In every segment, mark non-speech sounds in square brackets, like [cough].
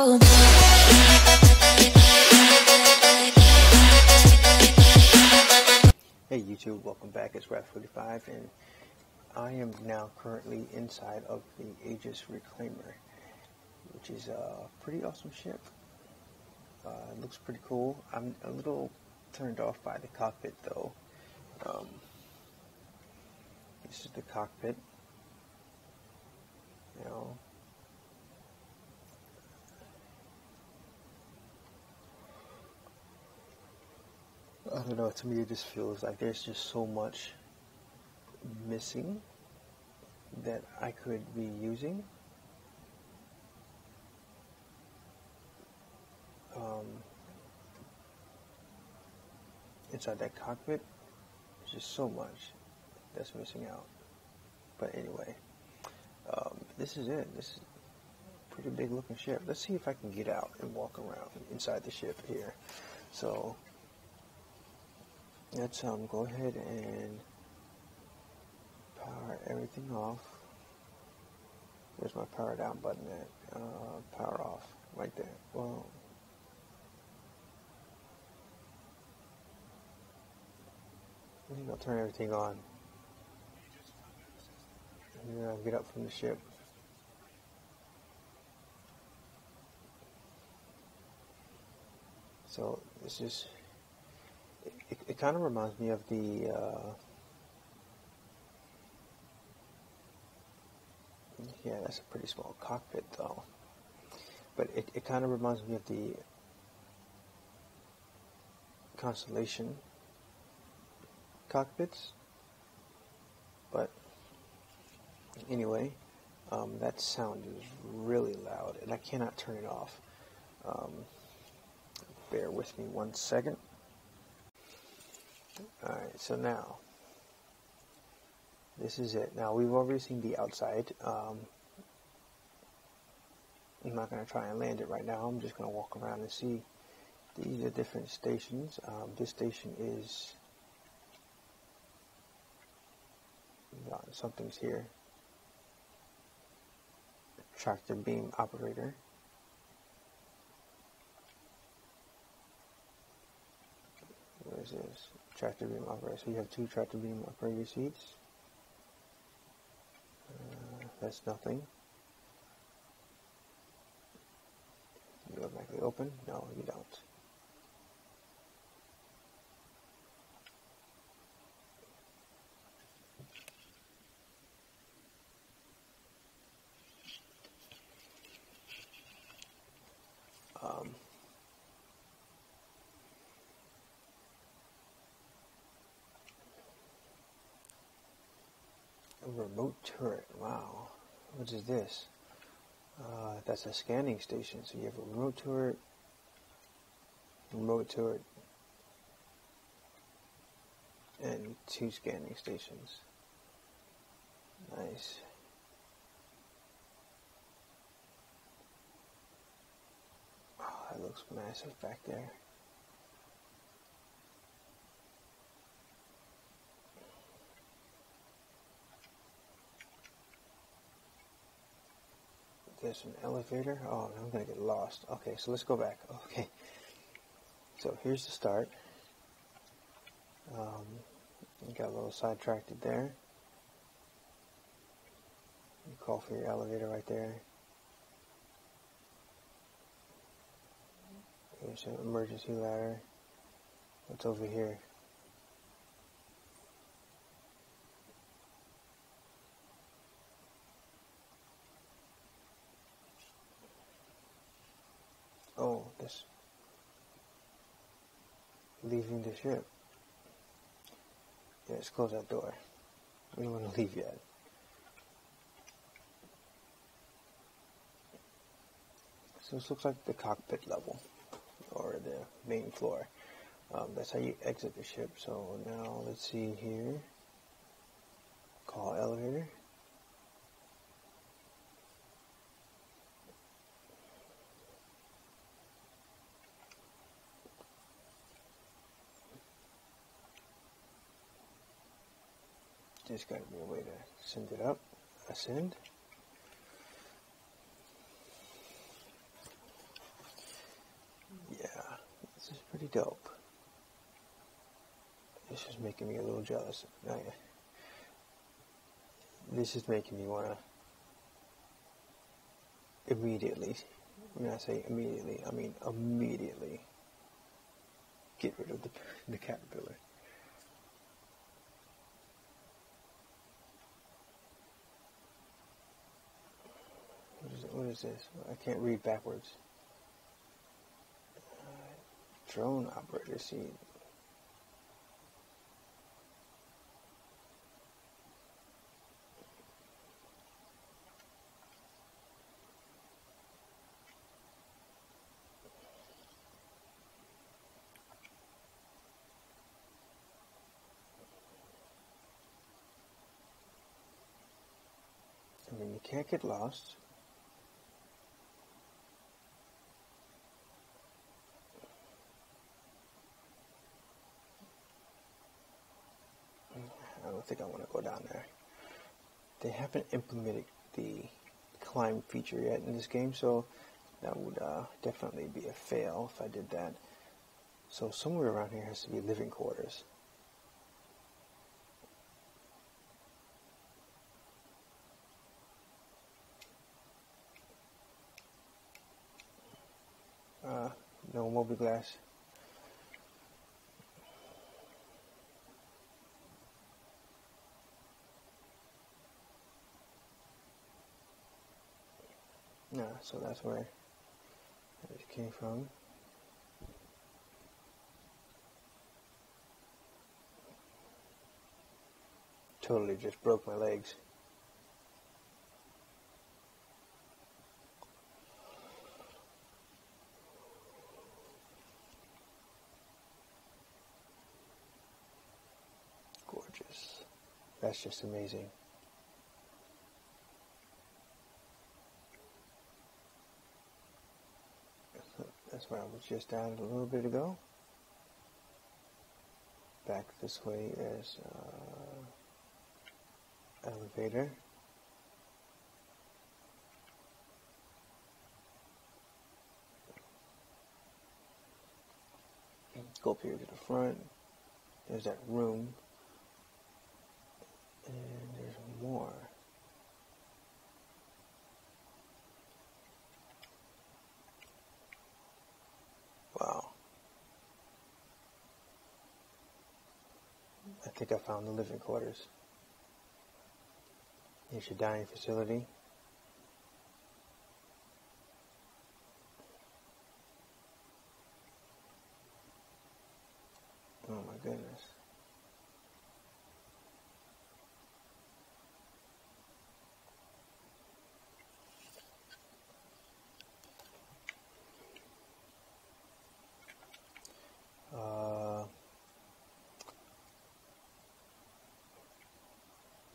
Hey YouTube, welcome back. It's Wrath45 and I am now currently inside of the Aegis Reclaimer, which is a pretty awesome ship. Uh, it looks pretty cool. I'm a little turned off by the cockpit though. Um, this is the cockpit. You know, I don't know, to me it just feels like there's just so much missing that I could be using. Um, inside that cockpit, there's just so much that's missing out. But anyway, um, this is it. This is a pretty big looking ship. Let's see if I can get out and walk around inside the ship here. So, let's um, go ahead and power everything off. Where's my power down button at? Uh, power off, right there. Well, I think I'll turn everything on. And then I'll get up from the ship. So this is it, kind of reminds me of the uh, yeah that's a pretty small cockpit though. But it, it kind of reminds me of the constellation cockpits. But anyway um, that sound is really loud and I cannot turn it off. Um, bear with me one second Alright, so now, this is it. Now, we've already seen the outside. Um, I'm not going to try and land it right now. I'm just going to walk around and see. These are different stations. Um, this station is, something's here. Tractor beam operator. Where is this? Tractor beam operator. So you have two tractor beam operator seats. Uh, that's nothing. You automatically open? No, you don't. Remote turret. Wow. What is this? Uh, that's a scanning station. So you have a remote turret, remote turret, and two scanning stations. Nice. Oh, that looks massive back there. There's an elevator. Oh, I'm going to get lost. Okay, so let's go back. [laughs] Okay. So here's the start. Um, got a little sidetracked there. You call for your elevator right there. There's an emergency ladder. What's over here? Oh, this. Leaving the ship. Let's close that door. We don't want to [laughs] leave yet. So this looks like the cockpit level, or the main floor. Um, that's how you exit the ship. So now let's see here. Call elevator. There's got to be a way to send it up. Ascend. Yeah, this is pretty dope. This is making me a little jealous. This is making me want to immediately, when I say immediately, I mean immediately get rid of the, the caterpillar. What is, this? I can't read backwards. Uh, drone operator seat. I mean, you can't get lost. I don't think I want to go down there. They haven't implemented the climb feature yet in this game, so that would uh, definitely be a fail if I did that. So somewhere around here has to be living quarters. Uh, no mobiGlas. Yeah, so that's where it came from. Totally just broke my legs. Gorgeous. That's just amazing. That's where I was just at a little bit ago. Back this way is uh, elevator. Go up here to the front. There's that room. And there's more. Wow. I think I found the living quarters. Here's your dining facility. Oh my goodness. Uh,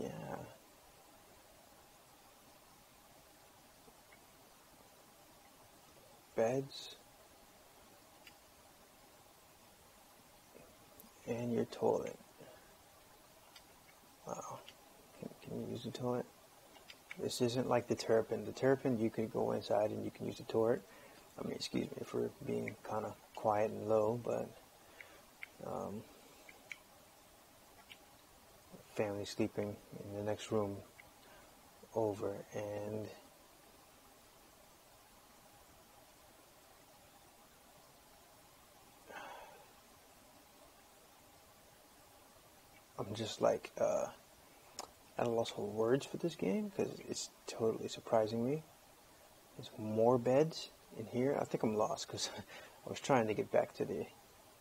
yeah. Beds. And your toilet. Wow. Can, can you use the toilet? This isn't like the Terrapin. The Terrapin, you could go inside and you can use the toilet. I mean, excuse me for being kind of quiet and low, but um, family sleeping in the next room over, and I'm just like uh, at a loss for words for this game because it's totally surprising me. There's more beds in here. I think I'm lost because [laughs] I was trying to get back to the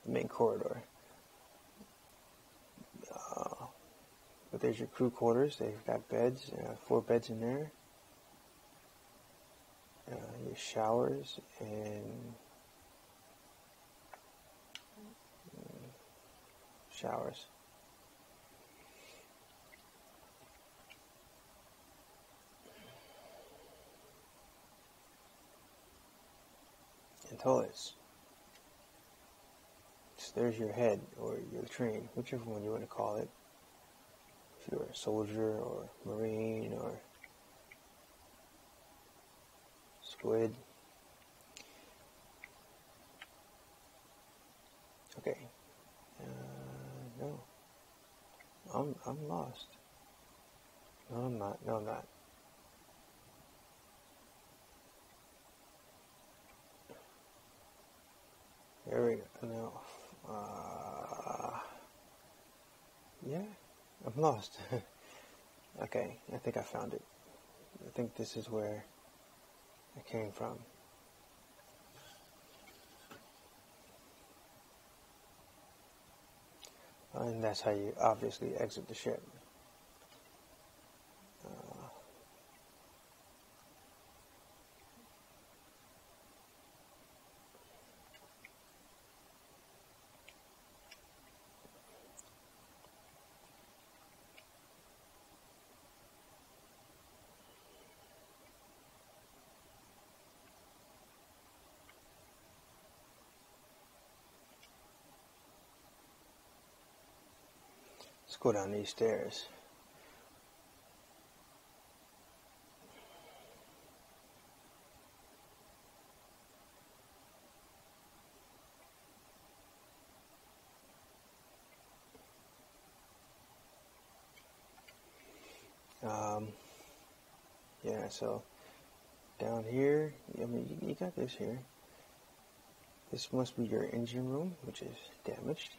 main corridor. Uh, but there's your crew quarters. They've got beds, uh, four beds in there. Uh, your showers and showers. toys. So there's your head or your train, whichever one you want to call it. If you're a soldier or marine or squid. Okay. Uh, no. I'm, I'm lost. No, I'm not. No, I'm not. There we go. Now, uh, yeah, I'm lost. [laughs] okay, I think I found it. I think this is where I came from. And that's how you obviously exit the ship. Go down these stairs. Um, yeah, so down here, I mean, you, you got this here. This must be your engine room, which is damaged.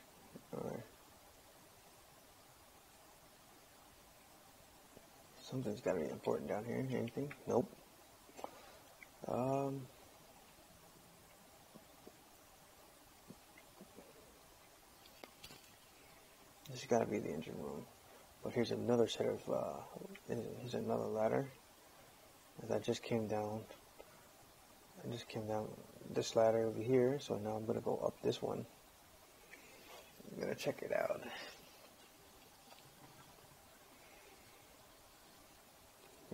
Something's got to be important down here. Anything? Nope. Um, this has got to be the engine room. But here's another set of, uh, here's another ladder. I just came down, I just came down this ladder over here, so now I'm going to go up this one. I'm going to check it out.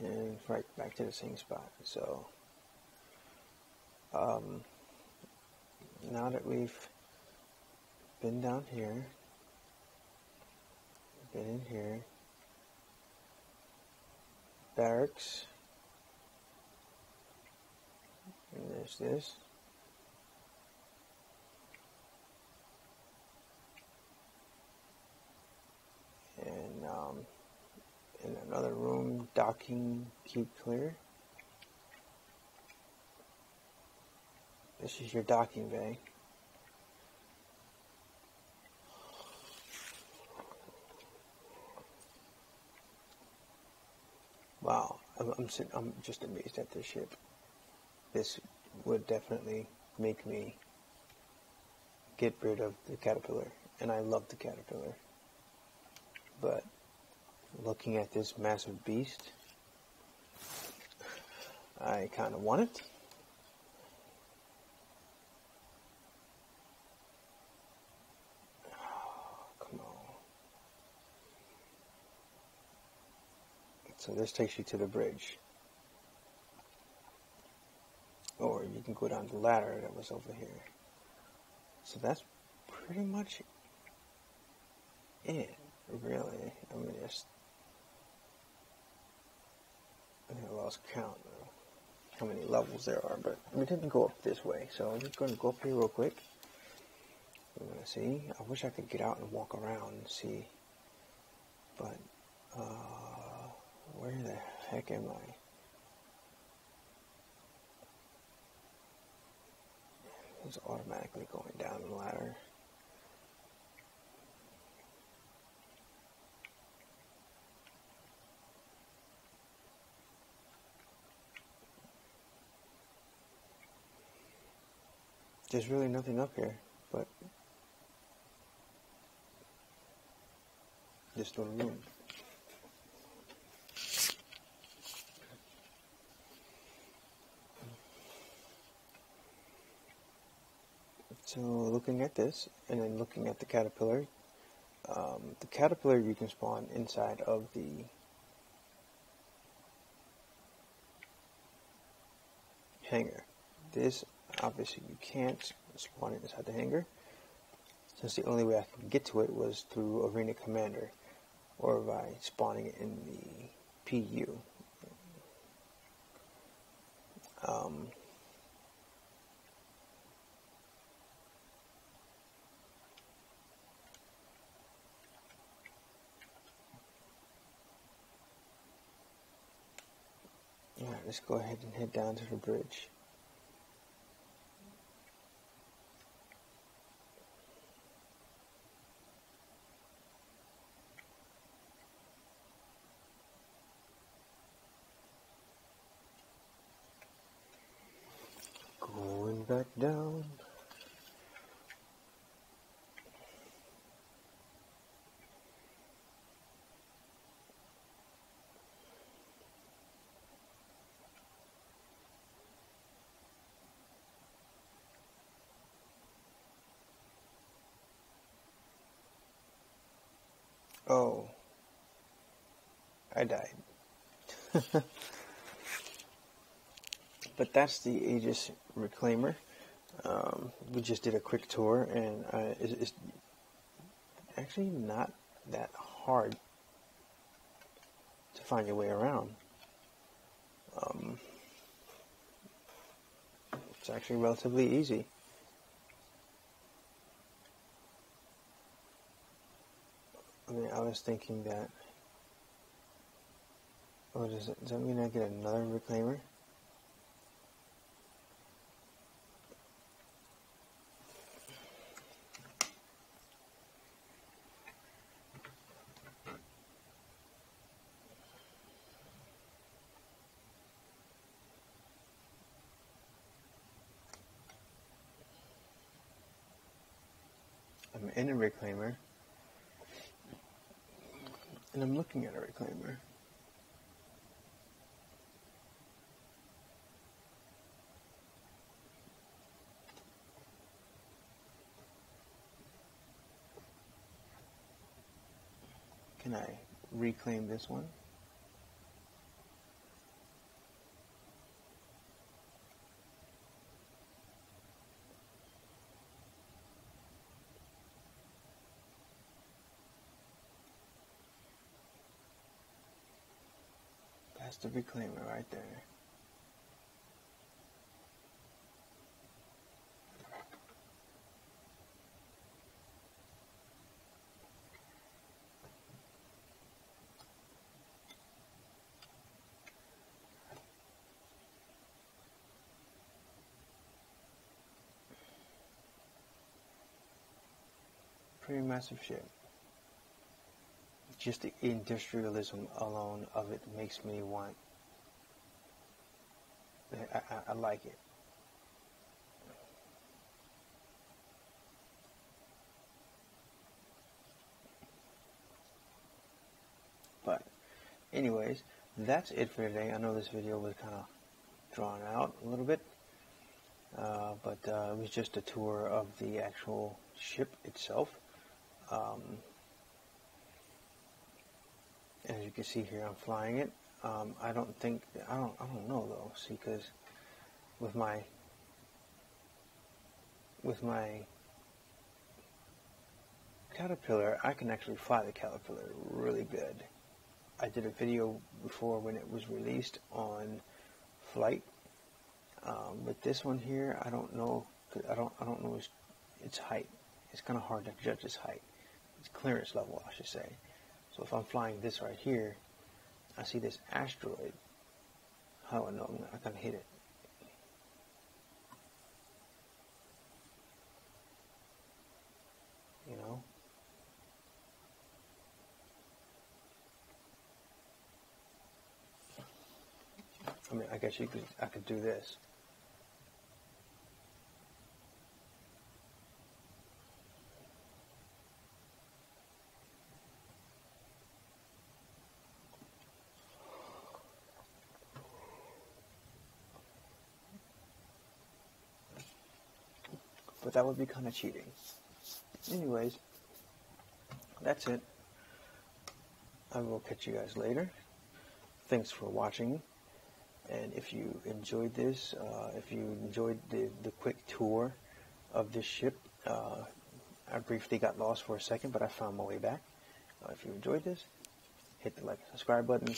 And right back to the same spot. So, um, now that we've been down here, been in here, barracks, and there's this. And um, in another room, docking, keep clear. This is your docking bay. Wow, I'm, I'm, I'm just amazed at this ship. This would definitely make me get rid of the caterpillar, and I love the caterpillar. But looking at this massive beast, I kind of want it. Oh, come on. So this takes you to the bridge. Or you can go down the ladder that was over here. So that's pretty much it, really. I mean, just I lost count of how many levels there are, but we didn't go up this way, so I'm just going to go up here real quick. I'm going to see. I wish I could get out and walk around and see, but uh, where the heck am I? It's automatically going down the ladder. There's really nothing up here, but this little room. So looking at this, and then looking at the caterpillar, um, the caterpillar you can spawn inside of the hangar. This Obviously you can't spawn it inside the hangar, since the only way I could get to it was through Arena Commander, or by spawning it in the PU. Um, Alright, let's go ahead and head down to the bridge. Oh, I died. [laughs] but that's the Aegis Reclaimer. Um, we just did a quick tour, and uh, it's, it's actually not that hard to find your way around. Um, it's actually relatively easy. I mean, I was thinking that. Oh, does, it, does that mean I get another reclaimer? I'm in a reclaimer. And I'm looking at a reclaimer. Can I reclaim this one? That's the reclaimer right there. Pretty massive ship just the industrialism alone of it makes me want. I, I, I like it. But, anyways, that's it for today. I know this video was kind of drawn out a little bit, uh, but uh, it was just a tour of the actual ship itself. Um, as you can see here, I'm flying it. Um, I don't think I don't I don't know though. See, because with my with my caterpillar, I can actually fly the caterpillar really good. I did a video before when it was released on flight. Um, but this one here, I don't know. I don't. I don't know its, its height. It's kind of hard to judge its height. Its clearance level, I should say. So if I'm flying this right here, I see this asteroid. How do I know going to hit it? You know? I mean, I guess you could, I could do this. But that would be kind of cheating. Anyways, that's it. I will catch you guys later. Thanks for watching. And if you enjoyed this, uh, if you enjoyed the, the quick tour of this ship, uh, I briefly got lost for a second, but I found my way back. Uh, if you enjoyed this, hit the like and subscribe button,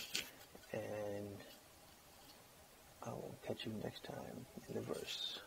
and I will catch you next time in the verse.